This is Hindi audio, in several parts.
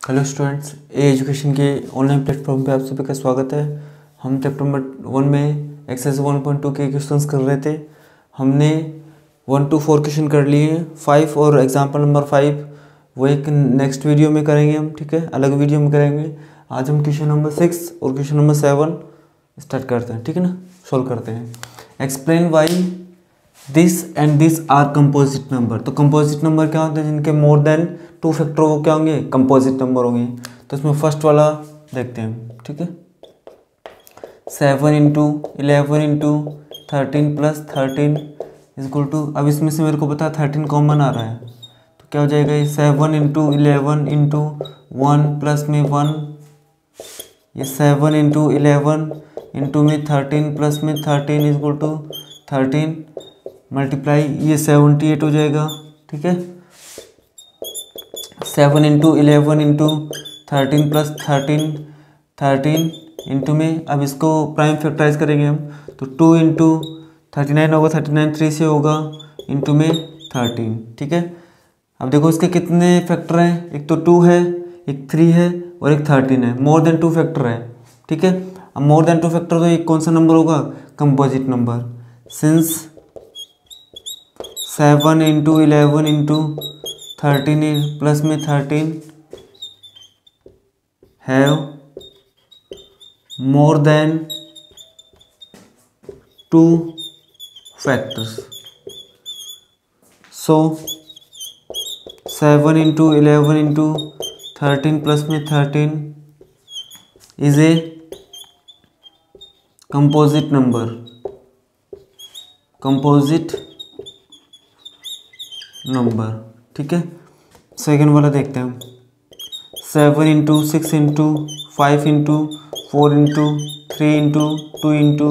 हेलो स्टूडेंट्स, ए एजुकेशन के ऑनलाइन प्लेटफॉर्म पे आप सभी का स्वागत है। हम चैप्टर नंबर वन में एक्सरसाइज वन पॉइंट टू के क्वेश्चंस कर रहे थे। हमने वन टू फोर क्वेश्चन कर लिए फाइव और एग्ज़ाम्पल नंबर फाइव वो एक नेक्स्ट वीडियो में करेंगे हम, ठीक है? अलग वीडियो में करेंगे। आज हम क्वेश्चन नंबर सिक्स और क्वेश्चन नंबर सेवन स्टार्ट करते हैं, ठीक है ना? सॉल्व करते हैं। Explain why this and this are composite number तो कंपोजिट नंबर क्या होते हैं? जिनके मोर देन टू फैक्टर वो क्या होंगे? कंपोजिट नंबर होंगे। तो इसमें फ़र्स्ट वाला देखते हैं, ठीक है? Seven into eleven into thirteen plus thirteen is equal to अब इसमें से मेरे को पता है थर्टीन कॉमन आ रहा है। तो क्या हो जाएगा ये? Seven into eleven into one plus में वन ये सेवन इंटू इलेवन इंटू में थर्टीन प्लस में thirteen is equal to thirteen multiply ये सेवेंटी एट हो जाएगा, ठीक है? Seven into eleven into thirteen plus thirteen thirteen into में अब इसको प्राइम फैक्टराइज करेंगे हम तो टू इंटू थर्टी नाइन होगा थर्टी नाइन थ्री से होगा इंटू में थर्टीन ठीक है? अब देखो इसके कितने फैक्टर हैं, एक तो टू है, एक थ्री है और एक थर्टीन है मोर देन टू फैक्टर है, ठीक है? अब मोर देन टू फैक्टर तो एक कौन सा नंबर होगा? Composite number since seven into eleven into thirteen plus में thirteen have more than two factors so seven into eleven into thirteen plus में thirteen is a composite number composite number ठीक है? सेकेंड वाला देखते हैं हम। Seven into six into five into four into three into two into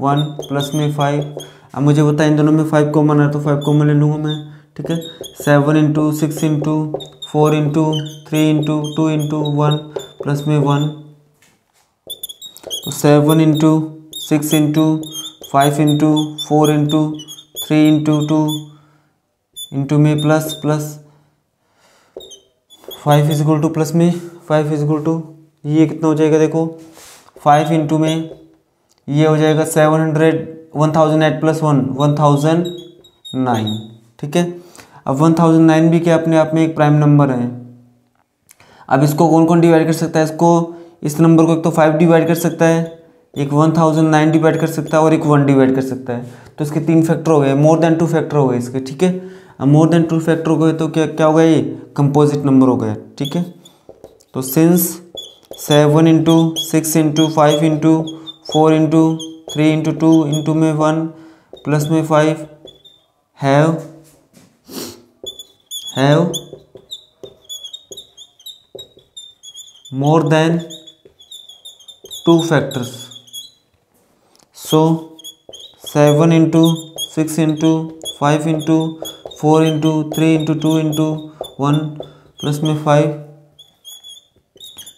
one plus में फाइव अब मुझे है इन दोनों में फाइव कॉमन है तो फाइव कॉमन ले लूँगा मैं, ठीक है? Seven into six into four into three into two into one plus में वन तो seven into six into five into four into three into two into में plus plus five is equal to plus में फाइव इज़ इक्वल टू ये कितना हो जाएगा देखो फाइव इंटू में ये हो जाएगा seven hundred one thousand eight plus one one thousand nine ठीक है? अब वन थाउज़ेंड नाइन भी क्या अपने आप में एक प्राइम नंबर है? अब इसको कौन कौन डिवाइड कर सकता है? इसको इस नंबर को एक तो फाइव डिवाइड कर सकता है, एक वन थाउज़ेंड नाइन डिवाइड कर सकता है और एक वन डिवाइड कर सकता है। तो इसके तीन फैक्टर हो गए मोर देन टू फैक्टर हो गए इसके, ठीक है? मोर देन टू फैक्टर हो गए तो क्या क्या हो गया ये? कंपोजिट नंबर हो गया, ठीक है? तो since seven into six into five into four into three into two into में वन प्लस में five have have more than two factors. So 7 into 6 into 5 into 4 into 3 into 2 into 1 plus में 5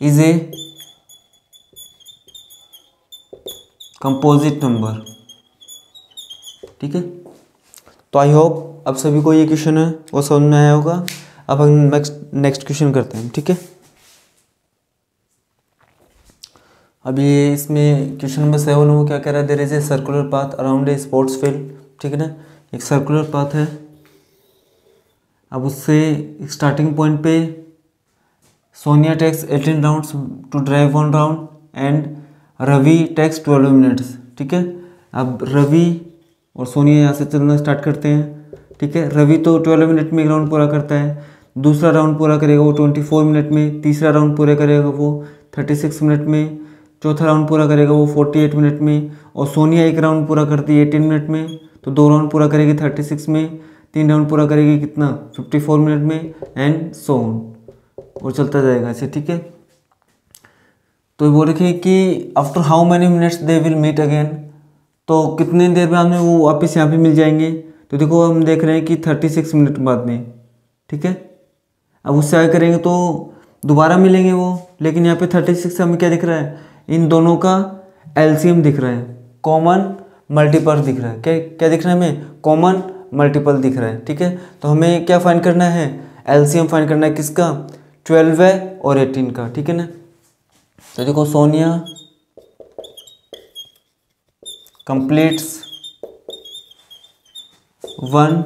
is a कंपोजिट नंबर। ठीक है? तो आई होप अब सभी को ये क्वेश्चन है, वो समझ में आया होगा। अब हम नेक्स्ट नेक्स्ट क्वेश्चन करते हैं, ठीक है? अब ये इसमें क्वेश्चन नंबर सेवन वो क्या कह रहा है? There is a circular path around a sports field ठीक है ना? एक सर्कुलर पाथ है। अब उससे स्टार्टिंग पॉइंट पे Sonia takes eighteen rounds to drive one round and Ravi takes twelve minutes ठीक है? अब रवि और सोनिया यहाँ से चलना स्टार्ट करते हैं, ठीक है? रवि तो ट्वेल्व मिनट में एक राउंड पूरा करता है, दूसरा राउंड पूरा करेगा वो ट्वेंटी फोर मिनट में, तीसरा राउंड पूरा करेगा वो थर्टी सिक्स मिनट में, चौथा राउंड पूरा करेगा वो फोर्टी एट मिनट में और सोनिया एक राउंड पूरा करती है एटीन मिनट में तो दो राउंड पूरा करेगी थर्टी सिक्स में तीन राउंड पूरा करेगी कितना? फिफ्टी फोर मिनट में एंड सो और चलता जाएगा ऐसे, ठीक है? तो बोल रखे कि after how many minutes they will meet again तो कितने देर बाद में वो वापस यहाँ पे मिल जाएँगे? तो देखो, हम देख रहे हैं कि थर्टी सिक्स मिनट बाद में, ठीक है? अब उससे आगे करेंगे तो दोबारा मिलेंगे वो, लेकिन यहाँ पे थर्टी सिक्स हमें क्या दिख रहा है? इन दोनों का एलसीएम दिख रहा है, कॉमन मल्टीपल दिख रहा है। क्या क्या दिख रहा है हमें? कॉमन मल्टीपल दिख रहा है, ठीक है? तो हमें क्या फाइंड करना है? एलसीएम फाइंड करना है किसका? ट्वेल्व है और एटीन का, ठीक है ना? तो देखो Sonia completes one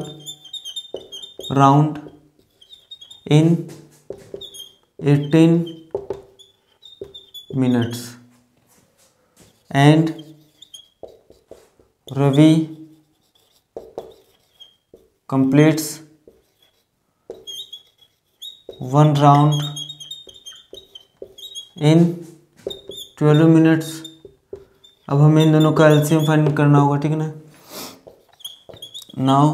round in eighteen minutes. And Ravi completes one round in 12 minutes अब हमें इन दोनों का एल्सियम फाइंड करना होगा, ठीक है ना? Now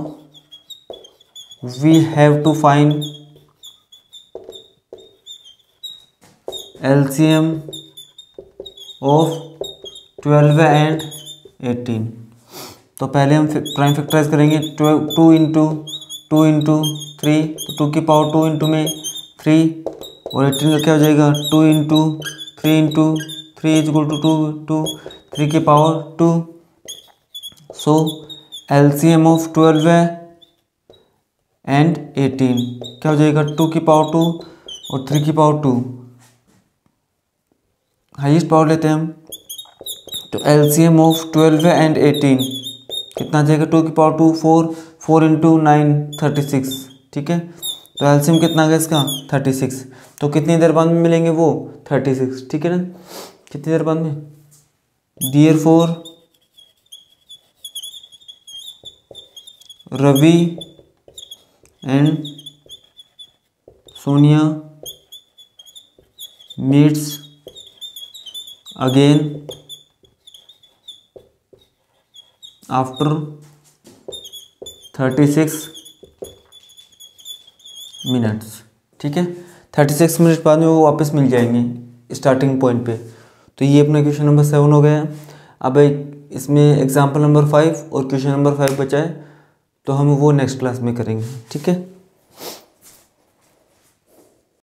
we have to find LCM of twelve and eighteen तो पहले हम प्राइम फैक्टराइज करेंगे two into two into three तो टू की पावर टू इंटू में थ्री और एटीन का क्या हो जाएगा? Two into three into three is equal to two two three की power two so L C M of twelve है एंड एटीन क्या हो जाएगा? टू की पावर टू और थ्री की पावर टू हाईएस्ट पावर लेते हैं हम. तो LCM of twelve and eighteen कितना आ जाएगा? टू की power two, four four into nine thirty six ठीक है? तो एलसीएम कितना गया इसका? थर्टी सिक्स तो कितनी देर बाद में मिलेंगे वो? थर्टी सिक्स ठीक है ना? कितनी देर बाद में? Therefore Ravi and Sonia meets again. After 36 minutes ठीक है? 36 मिनट बाद में वो वापस मिल जाएँगे स्टार्टिंग पॉइंट पे। तो ये अपना क्वेश्चन नंबर सेवन हो गया है। अब एक इसमें एग्ज़ाम्पल नंबर फाइव और क्वेश्चन नंबर फाइव बचा है तो हम वो नेक्स्ट क्लास में करेंगे, ठीक है?